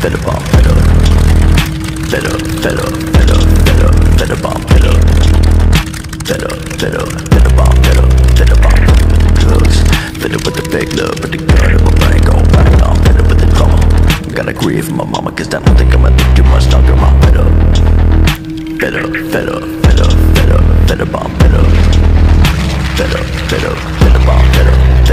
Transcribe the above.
fed bomb pedal. Better, fed up. Fed up, bomb pedal. fed up, fed bomb pedal. up, I'm with the drugs. Fed with the big love, with the gun in my brain going back I'm with the drama. Gotta grieve my mama, cause I don't think I'ma live too much longer. I'm fed up. Fed up, fed bomb pedal. up, fed up, bomb pedal.